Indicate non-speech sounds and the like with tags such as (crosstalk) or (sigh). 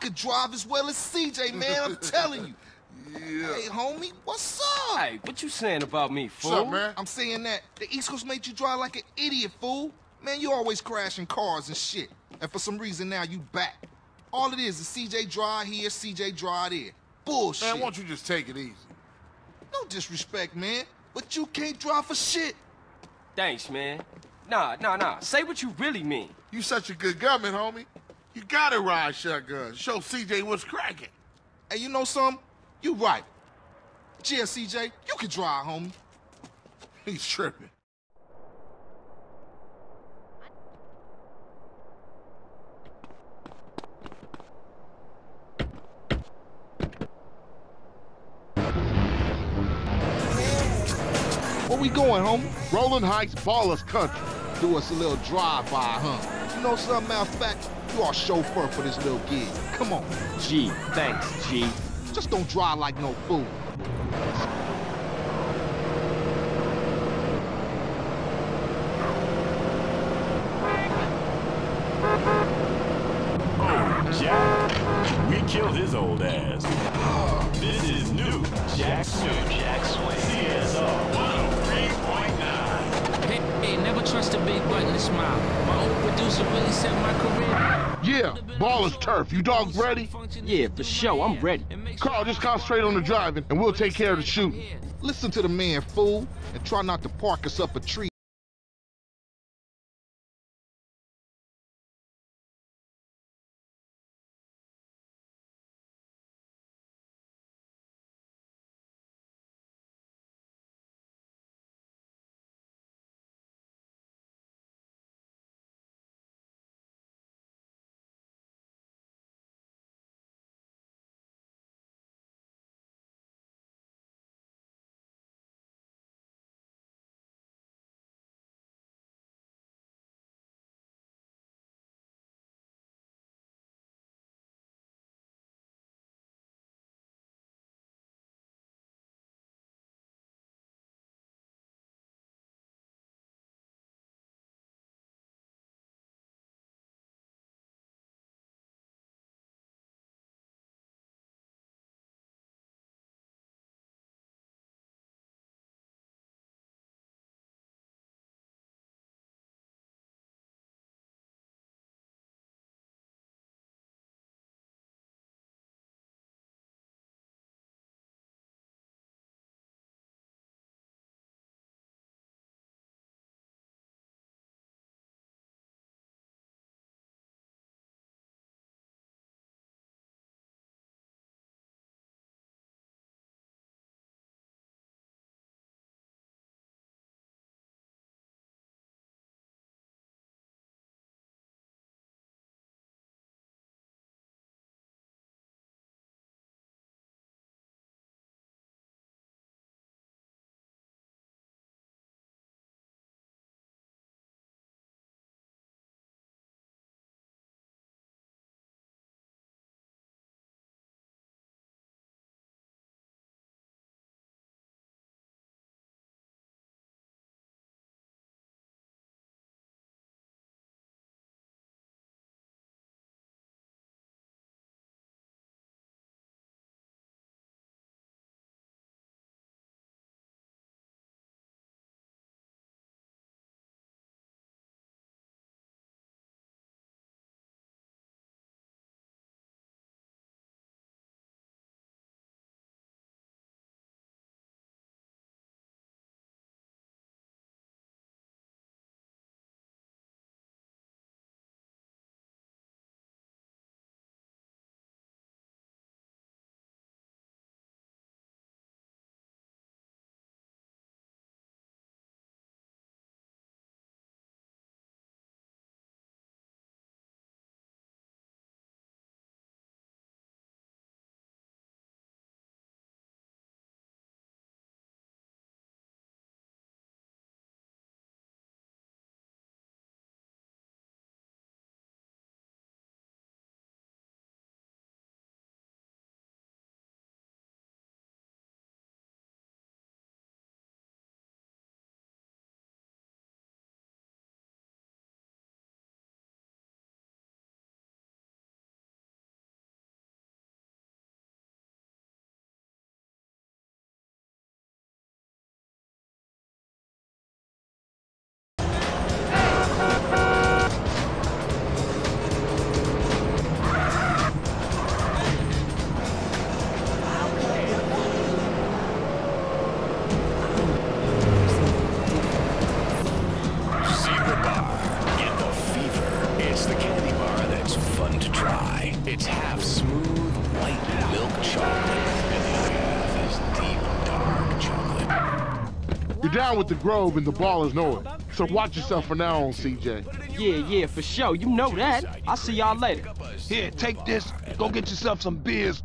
could drive as well as CJ, man. I'm (laughs) telling you. Yeah. Hey, homie, what's up? Hey, what you saying about me, fool? What's up, man? I'm saying that the East Coast made you drive like an idiot, fool. Man, you always crashing cars and shit. And for some reason now you back. All it is is CJ drive here, CJ drive there. Bullshit. Man, why don't you just take it easy? No disrespect, man. But you can't drive for shit. Thanks, man. Nah, nah, nah. Say what you really mean. You such a good gunman, homie. You gotta ride shotgun. Show CJ what's cracking. Hey, you know something? You right. Yeah, CJ, you can drive, homie. (laughs) He's tripping. Where we going, homie? Rolling Heights, Ballas Country. Do us a little drive-by, huh? You know something, matter of fact, you are chauffeur for this little gig. Come on. G, thanks, G. Just don't drive like no fool. Oh, Jack. We killed his old ass. This is new Jack Swing. Jack Swing. CSR 103.9. Hey, hey, never trust a big button to smile. My old producer really set my career. Yeah, Ballas Turf. You dogs ready? Yeah, for sure. I'm ready. Carl, just concentrate on the driving, and we'll take care of the shooting. Listen to the man, fool, and try not to park us up a tree. It's half smooth, white milk chocolate, and the other half is deep, dark chocolate. You're down with the Grove and the Ballas know it. So watch yourself from now on, CJ. Yeah, yeah, for sure. You know that. I'll see y'all later. Here, take this. Go get yourself some beers